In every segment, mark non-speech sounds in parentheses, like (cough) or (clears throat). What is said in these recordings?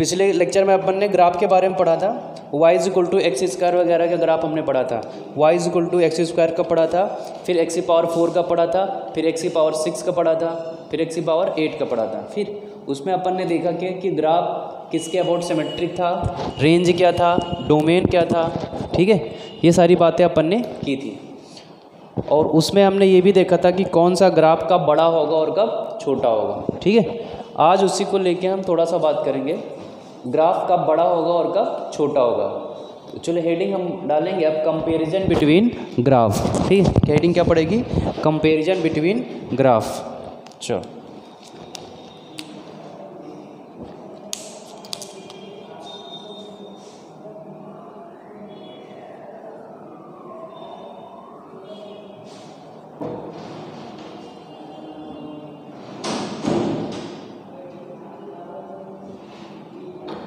पिछले लेक्चर में अपन ने ग्राफ के बारे में पढ़ा था Y is equal to X square वगैरह का ग्राफ हमने पढ़ा था। Y is equal to X square का पढ़ा था फिर एक्स की पावर फोर का पढ़ा था फिर एक्स की पावर सिक्स का पढ़ा था फिर एक्स की पावर एट का पढ़ा था। फिर उसमें अपन ने देखा कि, कि ग्राफ किसके अबाउट सिमेट्रिक था रेंज क्या था डोमेन क्या था ठीक है? ये सारी बातें अपन ने की थी। और उसमें हमने ये भी देखा था कि कौन सा ग्राफ कब बड़ा होगा और कब छोटा होगा ठीक है? आज उसी को लेके हम थोड़ा सा बात करेंगे। ग्राफ कब बड़ा होगा और कब छोटा होगा। तो चलो हेडिंग हम डालेंगे अब कंपैरिजन बिटवीन ग्राफ ठीक है? हेडिंग क्या पड़ेगी? कंपैरिजन बिटवीन ग्राफ चलो।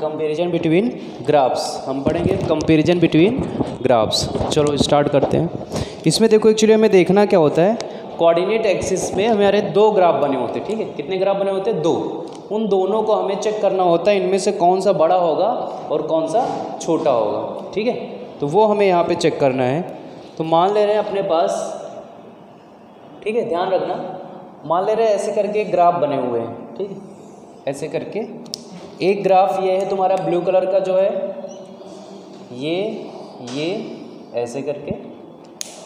कंपैरिजन बिटवीन ग्राफ्स हम पढ़ेंगे कंपैरिजन बिटवीन ग्राफ्स चलो स्टार्ट करते हैं। इसमें देखो एक्चुअली हमें देखना क्या होता है। कोऑर्डिनेट एक्सिस में हमारे दो ग्राफ बने होते हैं, ठीक है? कितने ग्राफ बने होते हैं? दो। उन दोनों को हमें चेक करना होता है, इनमें से कौन सा बड़ा होगा और कौन सा छोटा होगा, ठीक है? तो वो हमें यहाँ पे चेक करना है। तो मान ले रहे हैं अपने पास, ठीक है? ध्यान रखना। मान ले रहे हैं ऐसे करके ग्राफ बने हुए हैं, ठीक है? ऐसे करके एक ग्राफ ये है तुम्हारा ब्लू कलर का जो है, ये ये, ऐसे करके।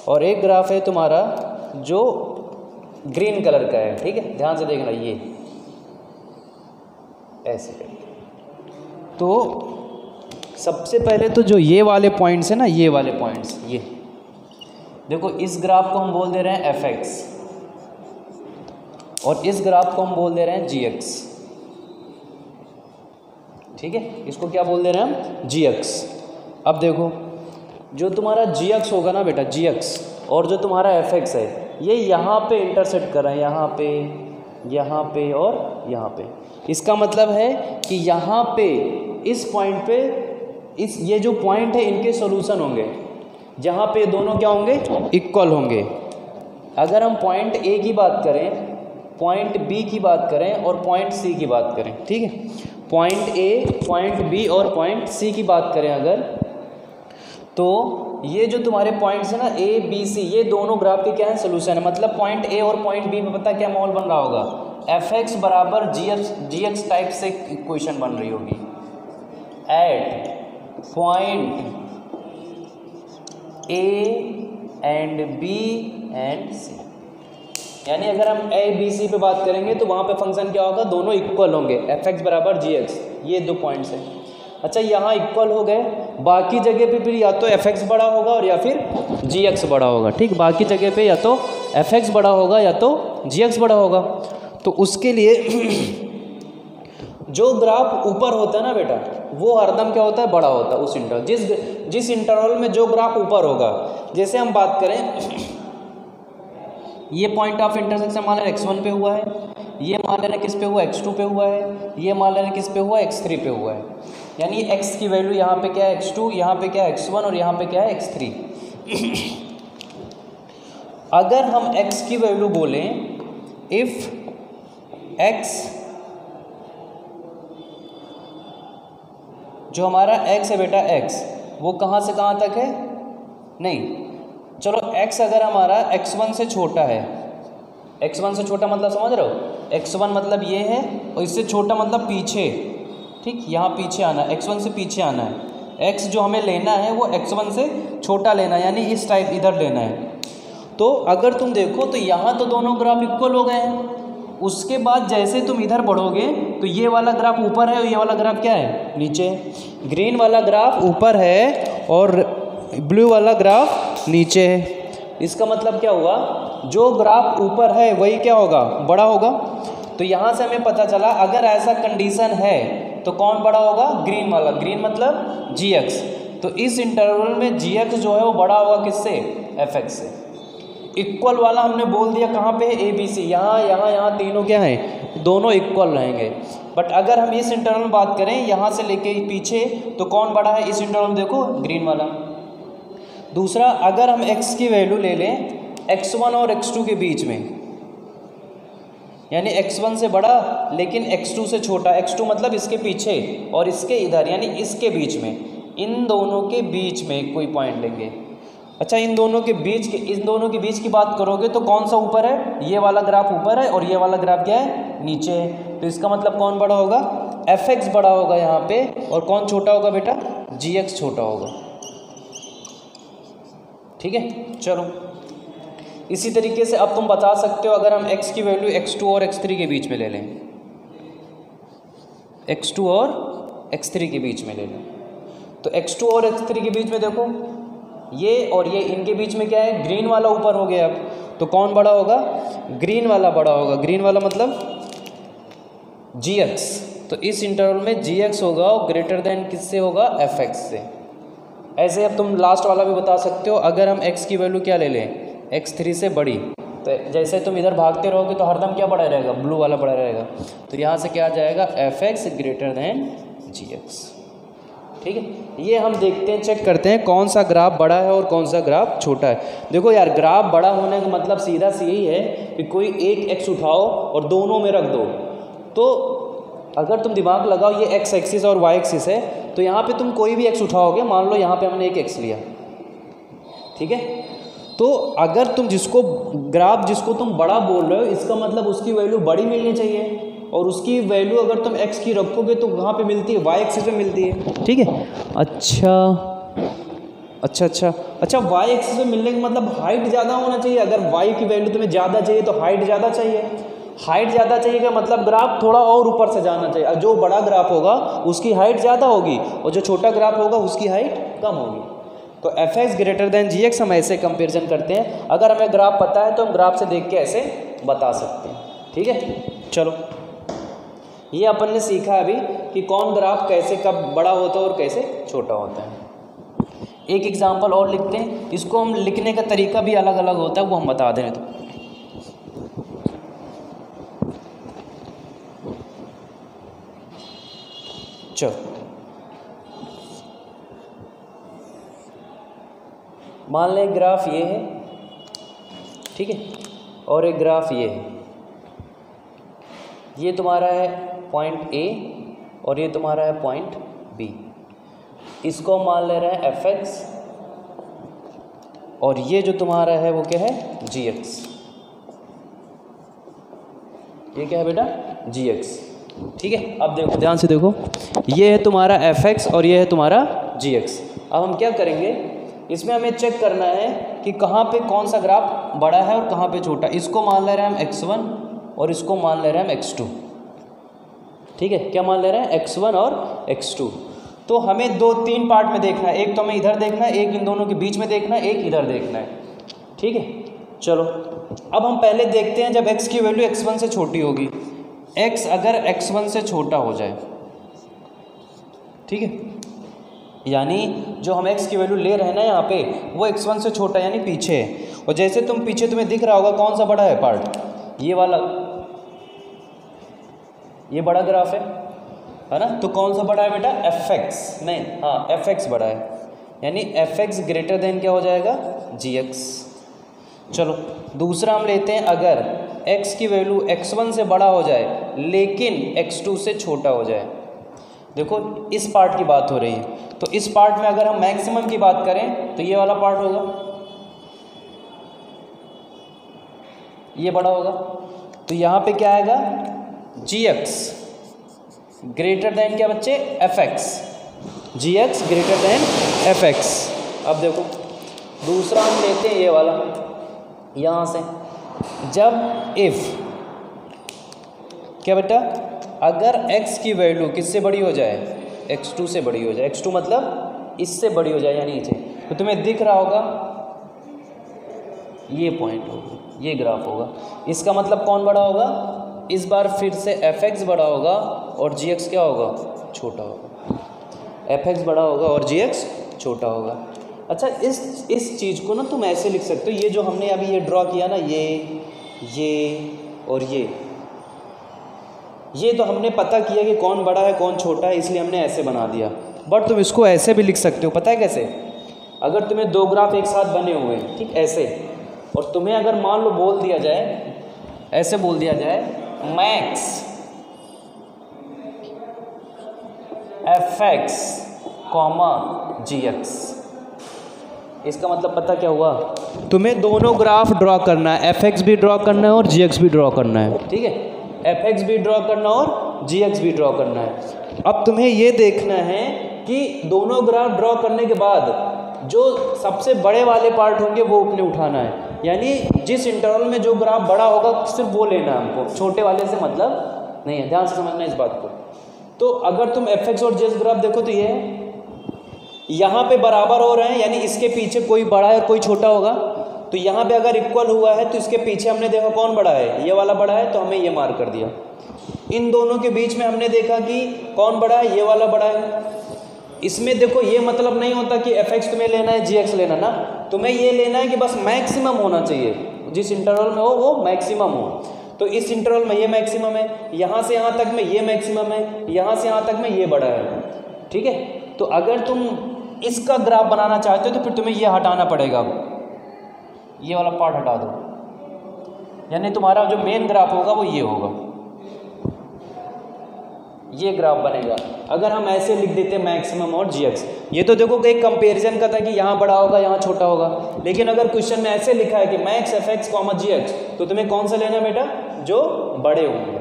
और एक ग्राफ है तुम्हारा जो ग्रीन कलर का है, ठीक है? ध्यान से देखना, ये। ऐसे करके। तो सबसे पहले तो जो ये वाले पॉइंट्स है ना, ये वाले पॉइंट्स ये। देखो, इस ग्राफ को हम बोल दे रहे हैं एफ़ एक्स और इस ग्राफ को हम बोल दे रहे हैं जी एक्स ठीक है? इसको क्या बोल दे रहे हैं हम? जी एक्स अब देखो, जो तुम्हारा जी एक्स होगा ना बेटा जी एक्स और जो तुम्हारा एफ़ एक्स है, ये यहाँ पे इंटरसेक्ट कर रहे हैं, यहाँ पे यहाँ पे और यहाँ पे। इसका मतलब है कि यहाँ पे, इस पॉइंट पे, इस, ये जो पॉइंट है, इनके सॉल्यूशन होंगे। जहाँ पे दोनों क्या होंगे? इक्वल होंगे। अगर हम पॉइंट ए की बात करें पॉइंट बी की बात करें और पॉइंट सी की बात करें, ठीक है? पॉइंट ए पॉइंट बी और पॉइंट सी की बात करें अगर तो ये जो तुम्हारे पॉइंट्स हैं ना ए बी सी ये दोनों ग्राफ के क्या है? सोल्यूशन है। मतलब पॉइंट ए और पॉइंट बी में पता क्या माहौल बन रहा होगा? एफ़ एक्स बराबर G X G X type से इक्वेशन बन रही होगी। At point A and B and C यानी अगर हम ए बी सी पे बात करेंगे तो वहाँ पे फ़ंक्शन क्या होगा? दोनों इक्वल होंगे। एफ़ एक्स बराबर जी एक्स ये दो पॉइंट्स हैं। अच्छा यहाँ इक्वल हो गए। बाकी जगह पे फिर या तो एफ़ एक्स बड़ा होगा और या फिर जी एक्स बड़ा होगा। ठीक? बाकी जगह पे या तो एफ़ एक्स बड़ा होगा या तो जी एक्स बड़ा होगा। तो उसके लिए (clears throat) जो ग्राफ ऊपर होता है ना बेटा, वो हरदम क्या होता है? बड़ा होता है। उस इंटरवल जिस जिस इंटरवल में जो ग्राफ ऊपर होगा, जैसे हम बात करें (clears throat) ये पॉइंट ऑफ़ इंटरसेक्शन मान लें एक्स वन पे हुआ है, ये मान लेना किस पे हुआ एक्स टू पे हुआ है, ये मान लेना किस पे हुआ एक्स थ्री पे हुआ है। यानी एक्स की वैल्यू यहाँ पे क्या है? एक्स टू यहाँ पे क्या है? एक्स वन और यहाँ पे क्या है? एक्स थ्री अगर हम एक्स की वैल्यू बोलें इफ़ एक्स जो हमारा एक्स है बेटा एक्स वो कहाँ से कहाँ तक है? नहीं चलो x अगर हमारा x1 से छोटा है x1 से छोटा मतलब समझ रहे हो? x1 मतलब ये है और इससे छोटा मतलब पीछे, ठीक? यहाँ पीछे आना है x1 से पीछे आना है। x जो हमें लेना है वो x1 से छोटा लेना है, यानी इस टाइप इधर लेना है। तो अगर तुम देखो तो यहाँ तो दोनों ग्राफ इक्वल हो गए। हैं उसके बाद जैसे तुम इधर बढ़ोगे तो ये वाला ग्राफ ऊपर है और ये वाला ग्राफ क्या है? नीचे। ग्रीन वाला ग्राफ ऊपर है और ब्लू वाला ग्राफ नीचे। है इसका मतलब क्या हुआ? जो ग्राफ ऊपर है, वही क्या होगा? बड़ा होगा। तो यहाँ से हमें पता चला, अगर ऐसा कंडीशन है तो कौन बड़ा होगा? ग्रीन वाला। ग्रीन मतलब जी एक्स तो इस इंटरवल में जी एक्स जो है, वो बड़ा होगा किससे? एफ़ एक्स से। इक्वल वाला हमने बोल दिया कहाँ पे? ए बी सी यहाँ यहाँ यहाँ तीनों क्या हैं? दोनों इक्वल रहेंगे। बट अगर हम इस इंटरवल में बात करें, यहाँ से लेके पीछे तो कौन बड़ा है? इस इंटरवल में देखो ग्रीन वाला। दूसरा, अगर हम x की वैल्यू ले लें x1 और x2 के बीच में, यानी x1 से बड़ा, लेकिन x2 से छोटा x2 मतलब इसके पीछे और इसके इधर, यानी इसके बीच में, इन दोनों के बीच में कोई पॉइंट लेंगे। अच्छा इन दोनों के बीच के, इन दोनों के बीच की बात करोगे तो कौन सा ऊपर है? ये वाला ग्राफ ऊपर है और ये वाला ग्राफ क्या है? नीचे है। तो इसका मतलब कौन बड़ा होगा? एफ़ एक्स बड़ा होगा यहाँ पे, और कौन छोटा होगा बेटा? जी एक्स छोटा होगा। ठीक है? चलो। इसी तरीके से अब तुम बता सकते हो अगर हम x की वैल्यू x2 और x3 के बीच में ले लें। x2 और x3 के बीच में ले लें। तो x2 और x3 के बीच में देखो, ये और ये इनके बीच में क्या है? ग्रीन वाला ऊपर हो गया अब। तो कौन बड़ा होगा? ग्रीन वाला बड़ा होगा। ग्रीन वाला मतलब जी एक्स तो इस इंटरवल में जी एक्स होगा और ग्रेटर देन किससे होगा? एफ़ एक्स से। ऐसे अब तुम लास्ट वाला भी बता सकते हो, अगर हम एक्स की वैल्यू क्या ले लें? एक्स थ्री से बड़ी। तो जैसे तुम इधर भागते रहोगे तो हरदम क्या बड़ा रहेगा? ब्लू वाला बड़ा रहेगा। तो यहाँ से क्या आ जाएगा? F X greater than G X ठीक है? ये हम देखते हैं चेक करते हैं कौन सा ग्राफ बड़ा है और कौन सा ग्राफ छोटा है। देखो यार ग्राफ बड़ा होने का मतलब सीधा सी यही है कि कोई एक एक्स उठाओ और दोनों में रख दो। तो अगर तुम दिमाग लगाओ, ये एक्स एक्सिस और वाई एक्सिस है तो यहाँ पे तुम कोई भी एक्स उठाओगे, मान लो यहाँ पे हमने एक एक्स लिया। ठीक है? तो अगर तुम जिसको, ग्राफ जिसको तुम बड़ा बोल रहे हो, इसका मतलब उसकी वैल्यू बड़ी मिलनी चाहिए। और उसकी वैल्यू अगर तुम एक्स की रखोगे तो कहाँ पे मिलती है वाई एक्सिस पे मिलती है। ठीक है? अच्छा। अच्छा अच्छा। अच्छा वाई एक्सिस पे मिलने का मतलब हाइट ज़्यादा होना चाहिए। अगर वाई की वैल्यू तुम्हें ज़्यादा चाहिए तो हाइट ज़्यादा चाहिए। हाइट ज़्यादा चाहिए का मतलब ग्राफ थोड़ा और ऊपर से जाना चाहिए। जो बड़ा ग्राफ होगा, उसकी हाइट ज़्यादा होगी और जो छोटा ग्राफ होगा, उसकी हाइट कम होगी। तो F X greater than G X हम ऐसे कंपेरिजन करते हैं। अगर हमें ग्राफ पता है तो हम ग्राफ से देख के ऐसे बता सकते हैं। ठीक है? चलो। ये अपन ने सीखा अभी कि कौन ग्राफ कैसे कब बड़ा होता है और कैसे छोटा होता है। एक एग्ज़ाम्पल और लिखते हैं। इसको हम लिखने का तरीका भी अलग अलग होता है, वो हम बता दें तो चलो मान लें ग्राफ ये है, ठीक है? और एक ग्राफ ये है। ये तुम्हारा है पॉइंट ए और ये तुम्हारा है पॉइंट बी इसको मान ले रहे हैं एफ़ एक्स और ये जो तुम्हारा है, वो क्या है? जी एक्स ये क्या है बेटा? जी एक्स ठीक है? अब देखो। ध्यान से देखो। ये है तुम्हारा एफ़ एक्स और ये है तुम्हारा जी एक्स अब हम क्या करेंगे? इसमें हमें चेक करना है कि कहाँ पे कौन सा ग्राफ बड़ा है और कहाँ पे छोटा इसको मान ले रहे हैं हम एक्स वन और इसको मान ले रहे हैं हम एक्स टू ठीक है? क्या मान ले रहे हैं? एक्स वन और एक्स टू तो हमें दो, तीन पार्ट में देखना है। एक तो हमें इधर देखना है, एक इन दोनों के बीच में देखना है, एक इधर देखना है। ठीक है? चलो। अब हम पहले देखते हैं जब एक्स की वैल्यू x1 से छोटी होगी। X अगर x1 से छोटा हो जाए, ठीक है? यानी जो हम x की वैल्यू ले रहे हैं ना यहाँ पे, वो x1 से छोटा यानी पीछे है। और जैसे तुम पीछे तुम्हें दिख रहा होगा, कौन सा बड़ा है पार्ट ये वाला। ये बड़ा ग्राफ है है ना? तो कौन सा बड़ा है बेटा? एफ़ एक्स नहीं हाँ एफ़ एक्स बड़ा है। यानी एफ़ एक्स ग्रेटर देन क्या हो जाएगा? जी एक्स चलो, दूसरा हम लेते हैं अगर x की वैल्यू x1 से बड़ा हो जाए, लेकिन x2 से छोटा हो जाए। देखो, इस पार्ट की बात हो रही है। तो इस पार्ट में अगर हम मैक्सिमम की बात करें तो ये वाला पार्ट होगा। ये बड़ा होगा। तो यहाँ पे क्या आएगा? जी एक्स ग्रेटर देन क्या बच्चे? F X G X greater than F X अब देखो, दूसरा हम लेते हैं ये वाला। यहाँ से। जब इफ़ क्या बेटा? अगर x की वैल्यू किससे बड़ी हो जाए? x2 से बड़ी हो जाए। x2 मतलब इससे बड़ी हो जाए, यानी नीचे तो तुम्हें दिख रहा होगा, ये पॉइंट होगा, ये ग्राफ होगा। इसका मतलब कौन बड़ा होगा? इस बार फिर से एफ़ एक्स बड़ा होगा और जी एक्स क्या होगा? छोटा होगा। एफ़ एक्स बड़ा होगा और जी एक्स छोटा होगा। अच्छा इस इस चीज़ को ना तुम ऐसे लिख सकते हो, ये जो हमने अभी ये ड्रॉ किया ना, ये ये और ये। ये तो हमने पता किया कि कौन बड़ा है, कौन छोटा है, इसलिए हमने ऐसे बना दिया। बट तुम इसको ऐसे भी लिख सकते हो, पता है कैसे? अगर तुम्हें दो ग्राफ एक साथ बने हुए हैं, ठीक, ऐसे, और तुम्हें अगर मान लो बोल दिया जाए, ऐसे बोल दिया जाए max F X comma G X इसका मतलब पता क्या हुआ? तुम्हें दोनों ग्राफ ड्रॉ करना है। एफ़ एक्स भी ड्रॉ करना है और जी एक्स भी ड्रॉ करना है। ठीक है? एफ़ एक्स भी ड्रॉ करना और जी एक्स भी ड्रॉ करना है। अब तुम्हें ये देखना है कि दोनों ग्राफ ड्रॉ करने के बाद जो सबसे बड़े वाले पार्ट होंगे वो अपने उठाना है। यानी जिस इंटरवल में जो ग्राफ बड़ा होगा सिर्फ़ वो लेना है हमको। छोटे वाले से मतलब नहीं है। ध्यान से समझना इस बात को। तो अगर तुम एफ़ एक्स और जी ग्राफ देखो तो ये है। यहाँ पे बराबर हो रहे हैं, यानी इसके पीछे कोई बड़ा है और कोई छोटा होगा। तो यहाँ पे अगर इक्वल हुआ है तो इसके पीछे हमने देखा कौन बड़ा है? ये वाला बड़ा है तो हमें ये मार कर दिया। इन दोनों के बीच में हमने देखा कि कौन बड़ा है? ये वाला बड़ा है। इसमें देखो, ये मतलब नहीं होता कि एफ़ एक्स तुम्हें लेना है जी एक्स लेना ना? तुम्हें ये लेना है कि बस मैक्सिमम होना चाहिए। जिस इंटरवल में हो, वो मैक्सिमम हो। तो इस इंटरवल में ये मैक्सिमम है, यहाँ से यहाँ तक में ये मैक्सिमम है, यहाँ से यहाँ तक में ये बड़ा है। ठीक है? तो अगर तुम इसका ग्राफ बनाना चाहते हो तो फिर तुम्हें ये हटाना पड़ेगा ये वाला पार्ट हटा दो। यानी तुम्हारा जो मेन ग्राफ होगा वो ये होगा। ये ग्राफ बनेगा। अगर हम ऐसे लिख देते मैक्सिमम और जी ये तो देखो एक कंपेरिजन का था कि यहाँ बड़ा होगा, यहाँ छोटा होगा। लेकिन अगर क्वेश्चन में ऐसे लिखा है कि max F X comma G X तो तुम्हें कौन सा लेना बेटा? जो बड़े होंगे।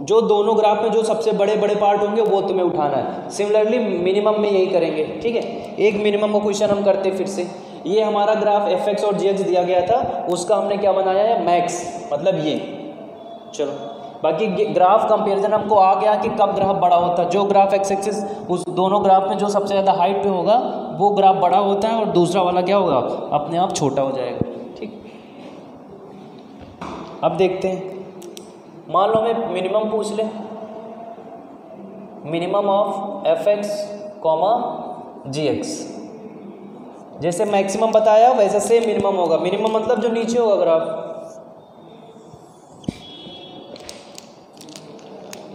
जो दोनों ग्राफ में जो सबसे बड़े बड़े पार्ट होंगे, वो तुम्हें उठाना है। सिमिलरली मिनिमम में यही करेंगे। ठीक है? एक मिनिमम का क्वेश्चन हम करते फिर से। ये हमारा ग्राफ एफ़ एक्स और जी एक्स दिया गया था। उसका हमने क्या बनाया है? मैक्स मतलब ये। चलो। बाकी ग्राफ कंपेरिजन हमको आ गया कि कब ग्राफ बड़ा होता है। जो ग्राफ एक्स एक्सिस उस दोनों ग्राफ में जो सबसे ज़्यादा हाइट पे होगा, वो ग्राफ बड़ा होता है और दूसरा वाला क्या होगा? अपने आप छोटा हो जाएगा। ठीक? अब देखते हैं। मान लो हमें मिनिमम पूछ ले। Minimum of F X comma G X जैसे मैक्सिमम बताया, वैसे सेम मिनिमम होगा। मिनिमम मतलब जो नीचे होगा ग्राफ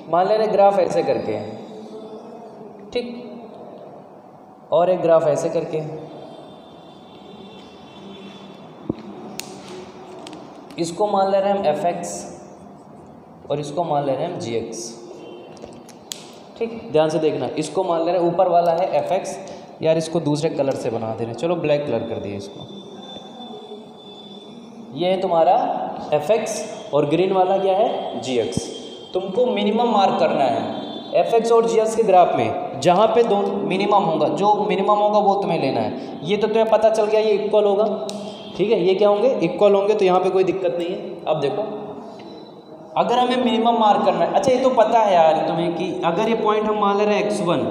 मान ले रहे ग्राफ ऐसे करके। ठीक? और एक ग्राफ ऐसे करके। इसको मान ले रहे हैं हम एफ़ एक्स और इसको मान ले रहे हैं हम जी एक्स ठीक, ध्यान से देखना, इसको मान ले रहे हैं ऊपर वाला है एफ़ एक्स यार इसको दूसरे कलर से बना दे रहे चलो ब्लैक कलर कर दिए इसको। ये है तुम्हारा एफ़ एक्स और ग्रीन वाला क्या है? जी एक्स तुमको मिनिमम मार्क करना है एफ़ एक्स और जी एक्स के ग्राफ में, जहाँ पे दो मिनिमम होगा, जो मिनिमम होगा वो तुम्हें लेना है। ये तो तुम्हें पता चल गया, ये इक्वल होगा। ठीक है, ये क्या होंगे? इक्वल होंगे तो यहाँ पे कोई दिक्कत नहीं है। अब देखो। अगर हमें मिनिमम मार्क करना है। अच्छा ये तो पता है यार तुम्हें कि अगर ये पॉइंट हम मान ले रहे हैं एक्स वन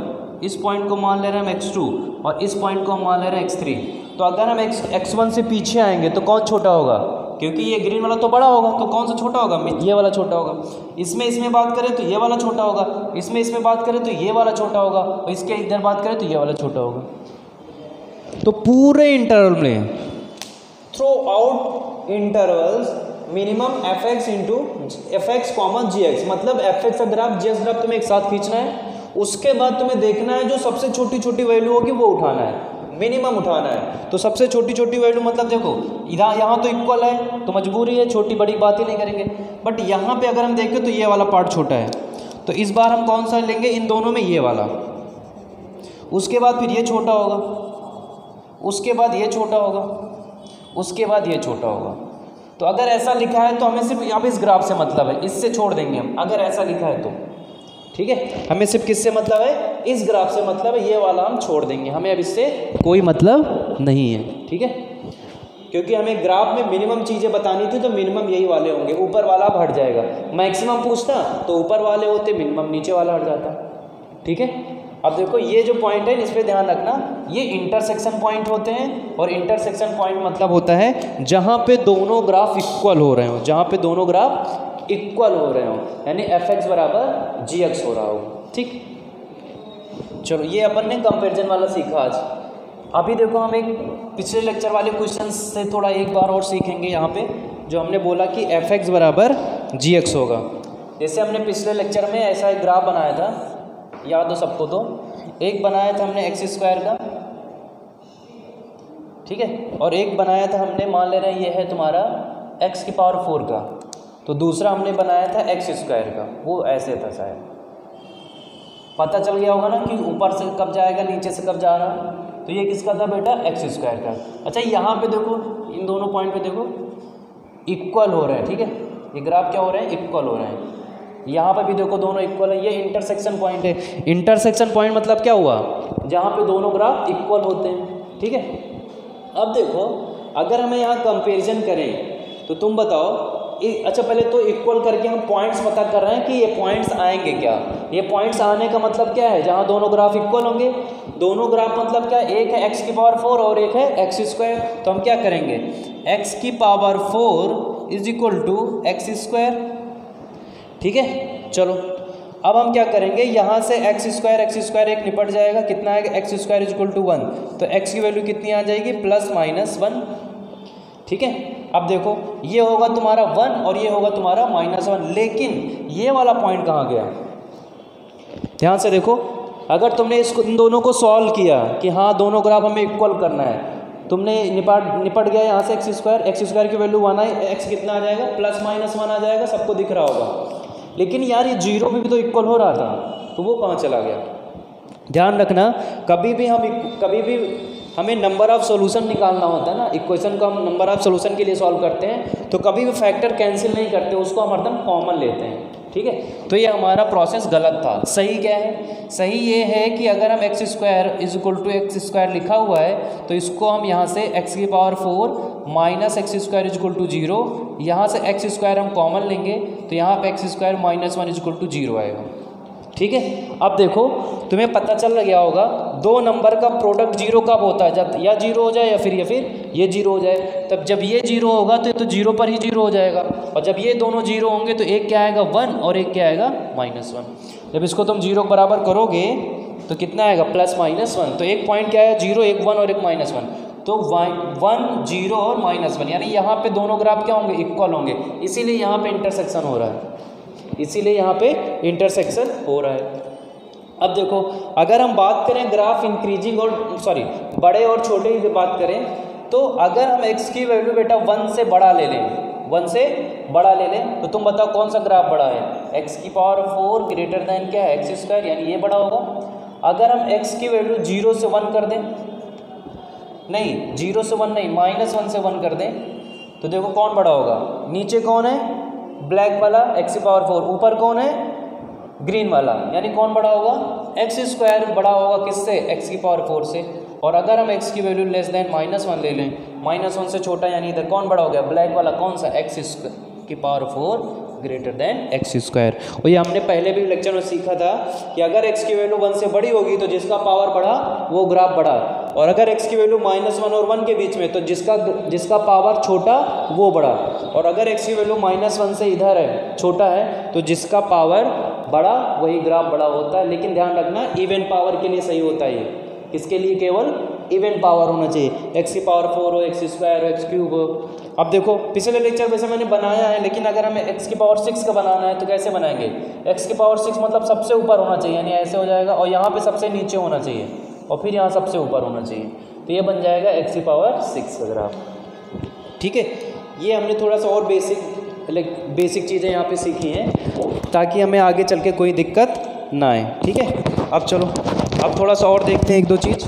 इस पॉइंट को मान ले रहे हैं हम एक्स टू और इस पॉइंट को हम मान ले रहे हैं एक्स थ्री तो अगर हम एक्स एक्स वन से पीछे आएँगे तो कौन छोटा होगा? क्योंकि ये ग्रीन वाला तो बड़ा होगा तो कौन सा छोटा होगा? ये वाला छोटा होगा। इसमें इसमें बात करें तो ये वाला छोटा होगा। इसमें इसमें बात करें तो ये वाला छोटा होगा। और इसके इधर बात करें तो ये वाला छोटा होगा। तो पूरे इंटरवल में throughout intervals minimum F X into F X common G X मतलब एफ़ एक्स का ग्राफ जी एक्स ग्राफ तुम्हें एक साथ खींचना है, उसके बाद तुम्हें देखना है जो सबसे छोटी छोटी वैल्यू होगी वो उठाना है। मिनिमम उठाना है। तो सबसे छोटी छोटी वैल्यू मतलब देखो इधर यहाँ तो इक्वल है तो मजबूरी है, छोटी बड़ी बात ही नहीं करेंगे। बट यहाँ पे अगर हम देखें तो ये वाला पार्ट छोटा है। तो इस बार हम कौन सा लेंगे? इन दोनों में ये वाला। उसके बाद फिर ये छोटा होगा। उसके बाद ये छोटा होगा। उसके बाद ये छोटा होगा। तो अगर ऐसा लिखा है तो हमें सिर्फ़ अब इस ग्राफ से मतलब है, इससे छोड़ देंगे हम। अगर ऐसा लिखा है तो ठीक है? हमें सिर्फ़ किससे मतलब है? इस ग्राफ से मतलब है, ये वाला हम छोड़ देंगे। हमें अब इससे कोई मतलब नहीं है, ठीक है? क्योंकि हमें ग्राफ में मिनिमम चीज़ें बतानी थी तो मिनिमम यही वाले होंगे। ऊपर वाला अब हट जाएगा। मैक्सिमम पूछता तो ऊपर वाले होते मिनिमम नीचे वाला हट जाता, ठीक है? अब देखो, ये जो पॉइंट है, इस पर ध्यान रखना, ये इंटरसेक्शन पॉइंट होते हैं, और इंटरसेक्शन पॉइंट मतलब होता है जहाँ पे दोनों ग्राफ इक्वल हो रहे हो, जहाँ पे दोनों ग्राफ इक्वल हो रहे हो, यानी एफ़ एक्स बराबर जी एक्स हो रहा हो, ठीक? चलो, ये अपन ने कंपेरिजन वाला सीखा आज। अभी देखो, हम एक पिछले लेक्चर वाले क्वेश्चन से थोड़ा एक बार और सीखेंगे यहाँ पे, जो हमने बोला कि एफ़ एक्स बराबर जी एक्स होगा। जैसे हमने पिछले लेक्चर में ऐसा एक ग्राफ बनाया था याद हो सबको तो। एक बनाया था हमने एक्स स्क्वायर का। ठीक है? और एक बनाया था हमने, मान ले रहे हैं ये है तुम्हारा एक्स की पावर फोर का। तो दूसरा हमने बनाया था एक्स स्क्वायर का। वो ऐसे था शायद। पता चल गया होगा ना कि ऊपर से कब जाएगा, नीचे से कब जा रहा। तो ये किसका था बेटा? एक्स स्क्वायर का। अच्छा यहाँ पे देखो, इन दोनों पॉइंट पे देखो। इक्वल हो रहा है, ठीक है? ये ग्राफ क्या हो रहे हैं? इक्वल हो रहे हैं। यहाँ पर भी देखो दोनों इक्वल है। ये इंटरसेक्शन पॉइंट है। इंटरसेक्शन पॉइंट मतलब क्या हुआ? जहाँ पे दोनों ग्राफ इक्वल होते हैं। ठीक है? अब देखो, अगर हमें यहाँ कंपेरिजन करें तो तुम बताओ अच्छा पहले तो इक्वल करके हम पॉइंट्स पता कर रहे हैं कि ये पॉइंट्स आएँगे क्या? ये पॉइंट्स आने का मतलब क्या है? जहाँ दोनों ग्राफ इक्वल होंगे। दोनों ग्राफ मतलब क्या? एक है एक्स की पावर फोर और एक है एक्स स्क्वायर तो हम क्या करेंगे? एक्स की power four is equal to X square ठीक है? चलो। अब हम क्या करेंगे? यहाँ से एक्स स्क्वायर एक्स स्क्वायर एक निपट जाएगा। कितना आएगा? X square is equal to one तो एक्स की वैल्यू कितनी आ जाएगी? प्लस माइनस वन ठीक है? अब देखो, ये होगा तुम्हारा वन और ये होगा तुम्हारा माइनस वन लेकिन ये वाला पॉइंट कहाँ गया? ध्यान से देखो, अगर तुमने इसको इन दोनों को सॉल्व किया कि हाँ दोनों ग्राफ हमें इक्वल करना है, तुमने निपट निपट गया यहाँ से एक्स स्क्वायर एक्स स्क्वायर की वैल्यू वन आई एक्स कितना आ जाएगा? प्लस माइनस वन आ जाएगा, सबको दिख रहा होगा। लेकिन यार ये ज़ीरो में भी तो इक्वल हो रहा था तो वो कहाँ चला गया? ध्यान रखना, कभी भी हम कभी भी हमें नंबर ऑफ़ सॉल्यूशन निकालना होता है ना इक्वेशन को हम नंबर ऑफ़ सॉल्यूशन के लिए सॉल्व करते हैं तो कभी भी फैक्टर कैंसिल नहीं करते, उसको हम हरदम कॉमन लेते हैं, ठीक है? तो ये हमारा प्रोसेस गलत था। सही क्या है? सही ये है कि अगर हम X square is equal to X square लिखा हुआ है तो इसको हम यहाँ से एक्स की power four minus X square is equal to zero यहाँ से एक्स स्क्वायर हम कॉमन लेंगे तो यहाँ पे X square minus one is equal to zero आएगा। ठीक है? अब देखो, तुम्हें पता चल गया होगा, दो नंबर का प्रोडक्ट ज़ीरो कब होता है? जब या ज़ीरो हो जाए या फिर या फिर ये ज़ीरो हो जाए। तब जब ये ज़ीरो होगा तो तो ज़ीरो पर ही ज़ीरो हो जाएगा। और जब ये दोनों ज़ीरो होंगे तो एक क्या आएगा? वन और एक क्या आएगा? माइनस वन जब इसको तुम ज़ीरो बराबर करोगे तो कितना आएगा? प्लस माइनस वन तो एक पॉइंट क्या है? ज़ीरो एक वन और एक माइनस वन तो वन ज़ीरो और माइनस वन यानी यहाँ पे दोनों ग्राफ क्या होंगे? इक्वल होंगे। इसीलिए यहाँ पे इंटरसेक्शन हो रहा है। इसीलिए यहाँ पे इंटरसेक्शन हो रहा है। अब देखो, अगर हम बात करें ग्राफ इंक्रीजिंग और सॉरी बड़े और छोटे की बात करें तो अगर हम एक्स की वैल्यू बेटा वन से बड़ा ले लें वन से बड़ा ले लें तो तुम बताओ कौन सा ग्राफ बड़ा है? एक्स की पावर फोर ग्रेटर देन क्या है? एक्स स्क्वायर यानी ये बड़ा होगा। अगर हम x की वैल्यू ज़ीरो से वन कर दें नहीं, ज़ीरो से वन नहीं, माइनस वन से वन कर दें तो देखो कौन बड़ा होगा? नीचे कौन है? ब्लैक वाला, एक्स पावर फोर। ऊपर कौन है? ग्रीन वाला। यानी कौन बड़ा होगा? एक्स स्क्वायर बड़ा होगा किससे? एक्स की पावर फोर से। और अगर हम एक्स की value less than minus one ले लें, माइनस वन से छोटा यानी इधर कौन बड़ा हो गया? ब्लैक वाला कौन सा? एक्स की power four greater than X square. और ये हमने पहले भी लेक्चर में सीखा था कि अगर एक्स की वैल्यू वन से बड़ी होगी तो जिसका पावर बढ़ा वो ग्राफ बढ़ा और अगर एक्स की वैल्यू माइनस वन और वन के बीच में तो जिसका जिसका पावर छोटा, वो बड़ा और अगर एक्स की वैल्यू माइनस वन से इधर है, छोटा है तो जिसका पावर बड़ा, वही ग्राफ बड़ा होता है। लेकिन ध्यान रखना इवेंट पावर के लिए सही होता है किसके लिए? केवल इवेंट पावर होना चाहिए। एक्स की पावर फोर हो एक्स स्क्वायर हो एक्स क्यूब हो। अब देखो, पिछले लेक्चर वैसे मैंने बनाया है, लेकिन अगर हमें एक्स की पावर सिक्स का बनाना है तो कैसे बनाएँगे? एक्स की पावर सिक्स मतलब सबसे ऊपर होना चाहिए, यानी ऐसे हो जाएगा, और यहाँ पे सबसे नीचे होना चाहिए। और फिर यहाँ सबसे ऊपर होना चाहिए। तो ये बन जाएगा एक्स की पावर सिक्स का ग्राफ ठीक है? ये हमने थोड़ा सा और बेसिक लाइक बेसिक चीज़ें यहाँ पे सीखी हैं, ताकि हमें आगे चल के कोई दिक्कत ना आए। ठीक है? अब चलो, अब थोड़ा सा और देखते हैं एक दो चीज़।